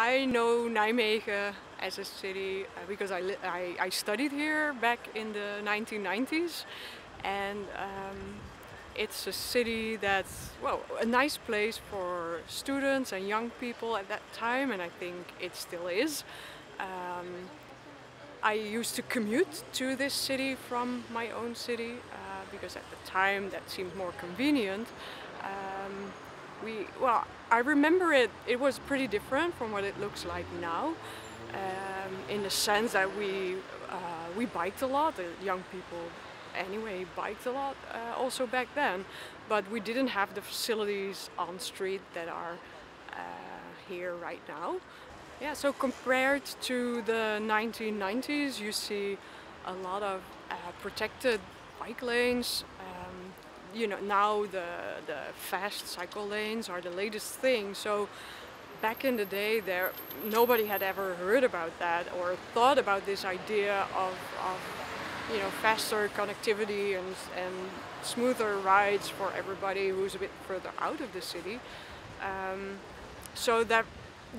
I know Nijmegen as a city uh, because I, I, I, studied here back in the 1990s and um, it's a city that's well a nice place for students and young people at that time and I think it still is. Um, I used to commute to this city from my own city uh, because at the time that seemed more convenient. Um, we well I remember it it was pretty different from what it looks like now um, in the sense that we uh, we biked a lot the young people anyway biked a lot uh, also back then but we didn't have the facilities on street that are uh, here right now. Yeah so compared to the 1990s you see a lot of uh, protected bike lanes you know now the the fast cycle lanes are the latest thing. So back in the day there nobody had ever heard about that or thought about this idea of, of you know faster connectivity and, and smoother rides for everybody who's a bit further out of the city. Um, so that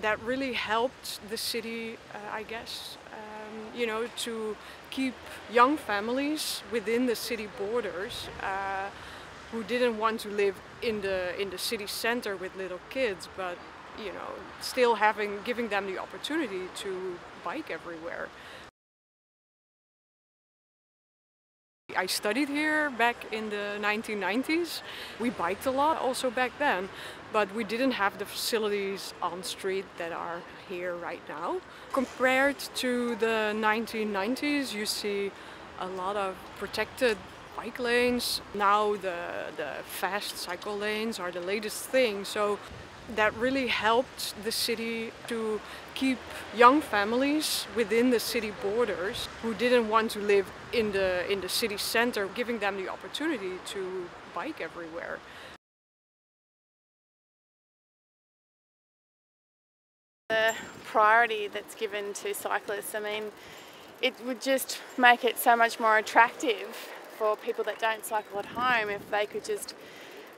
that really helped the city uh, I guess um, you know to keep young families within the city borders uh, who didn't want to live in the in the city center with little kids, but you know, still having giving them the opportunity to bike everywhere. I studied here back in the 1990s. We biked a lot also back then, but we didn't have the facilities on street that are here right now. Compared to the 1990s, you see a lot of protected bike lanes. Now the, the fast cycle lanes are the latest thing. So that really helped the city to keep young families within the city borders who didn't want to live in the in the city center, giving them the opportunity to bike everywhere. The priority that's given to cyclists, I mean, it would just make it so much more attractive for people that don't cycle at home if they could just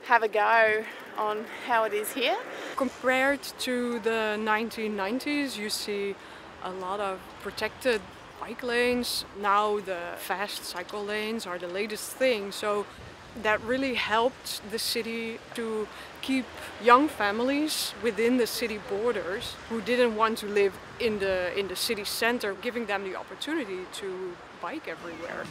have a go on how it is here. Compared to the 1990s, you see a lot of protected bike lanes. Now the fast cycle lanes are the latest thing. So that really helped the city to keep young families within the city borders who didn't want to live in the in the city center giving them the opportunity to bike everywhere